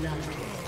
Bloodless.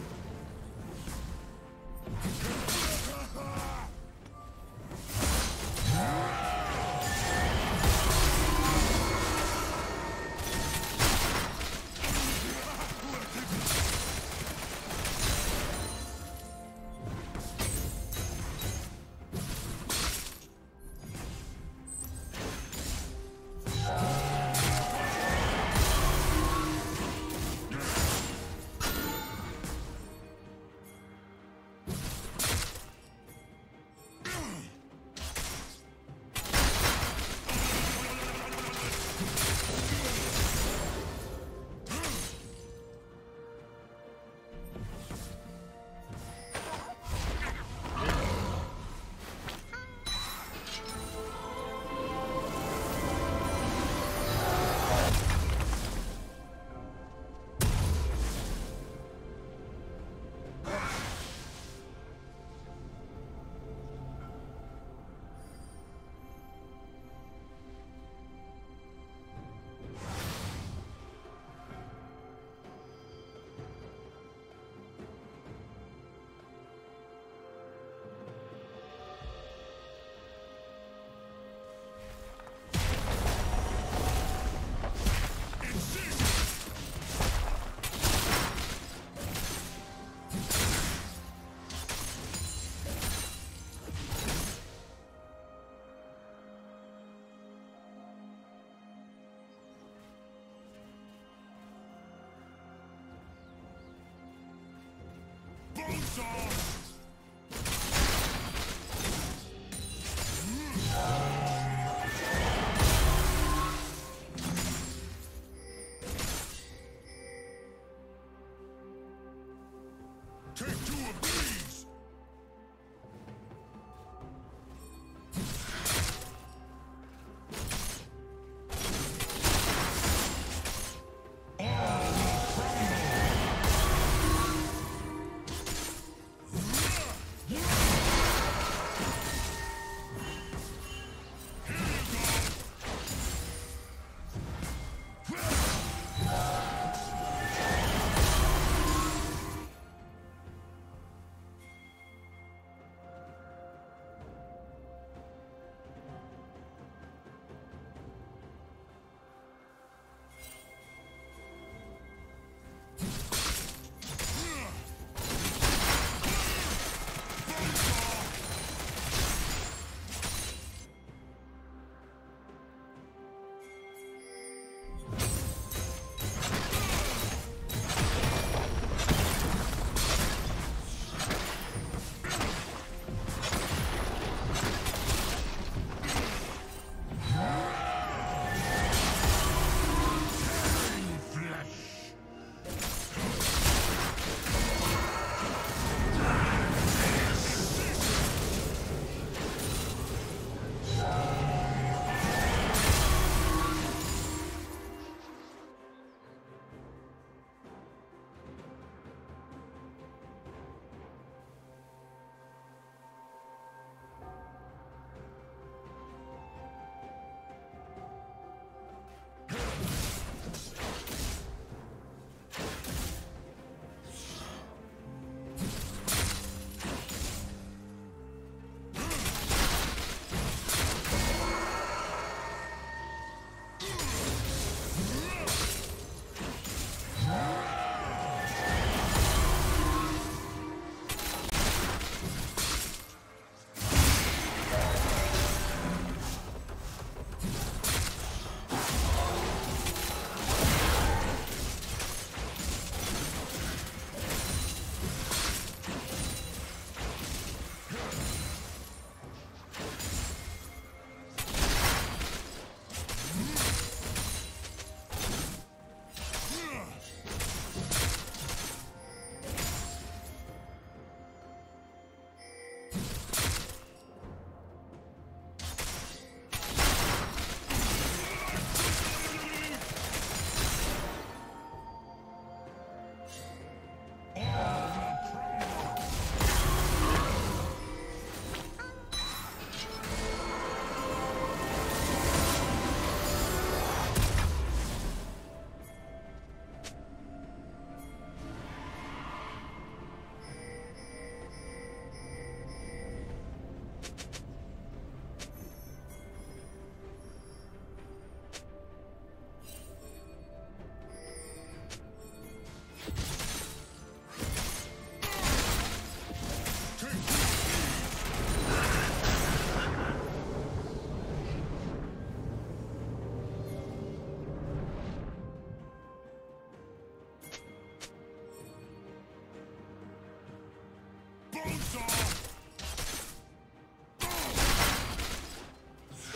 Take two of these!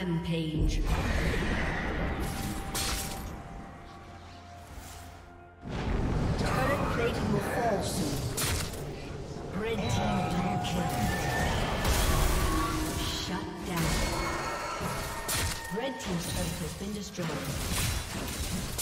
Rampage. Turret plating will fall soon. Red team double kill. Shut down. Red team's turret has been destroyed.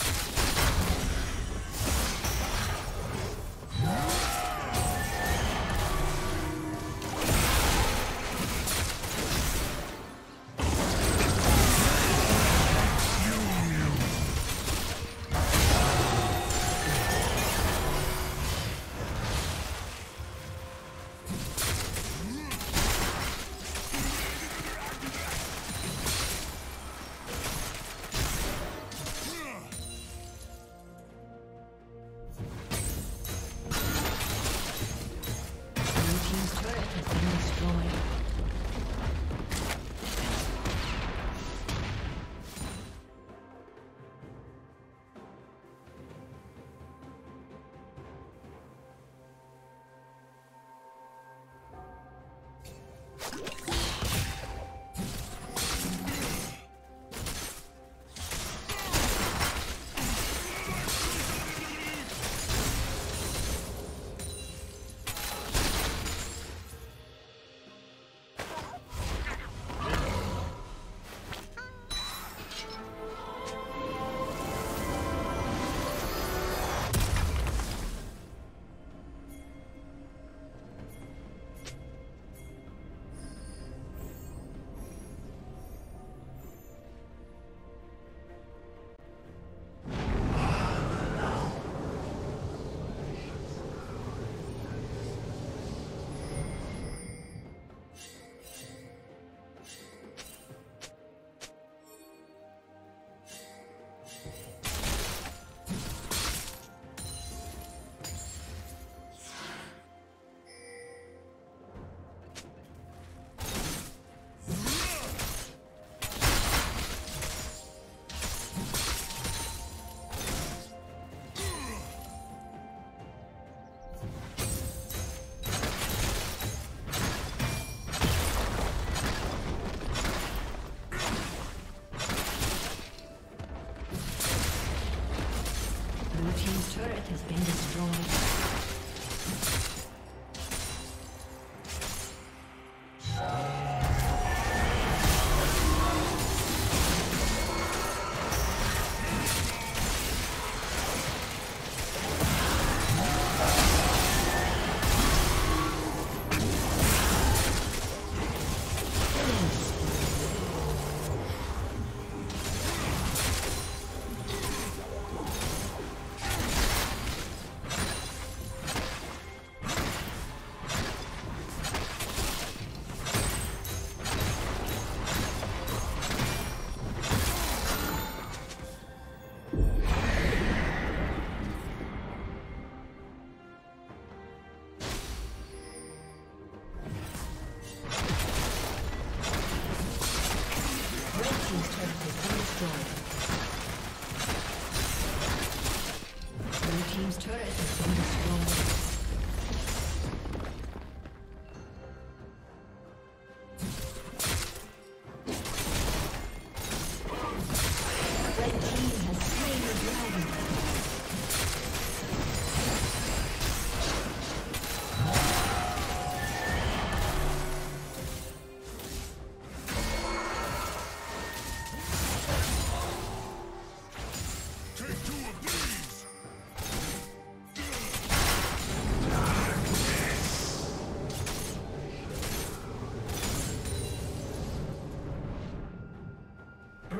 좀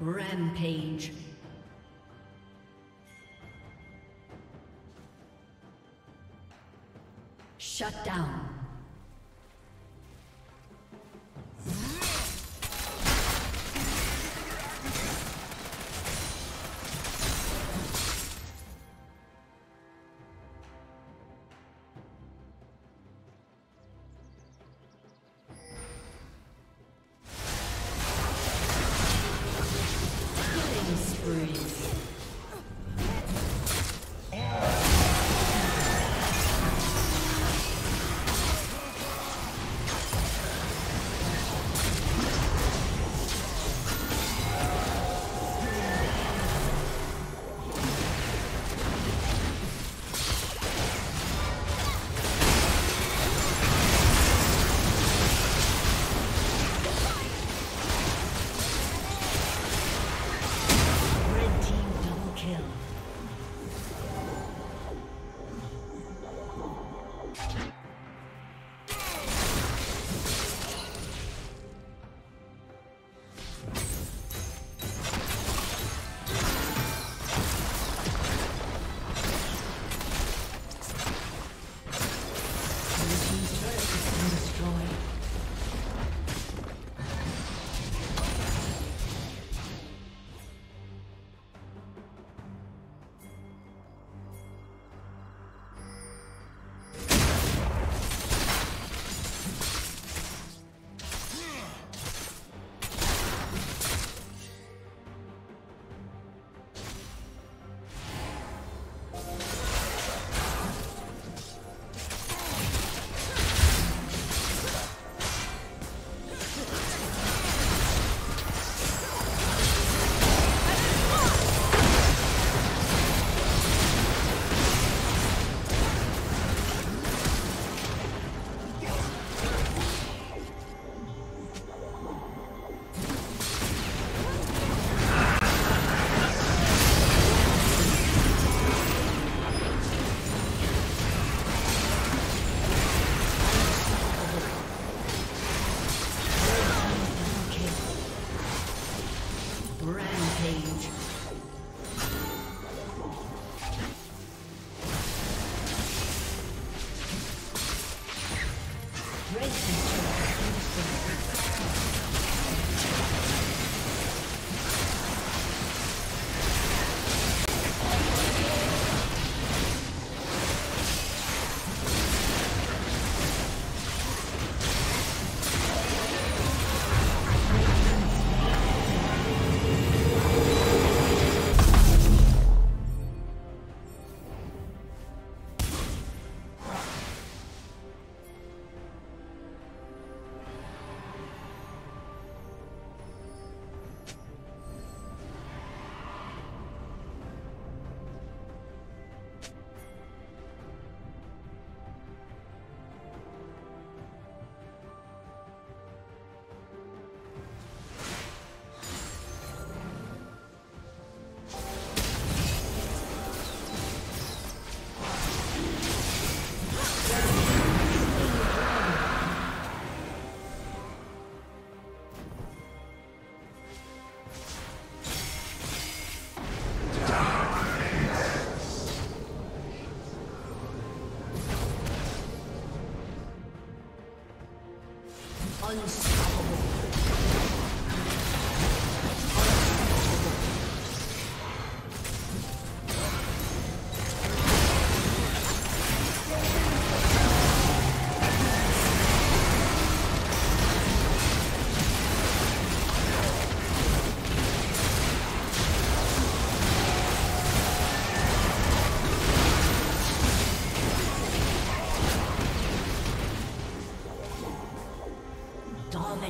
Rampage. Shut down. Kills.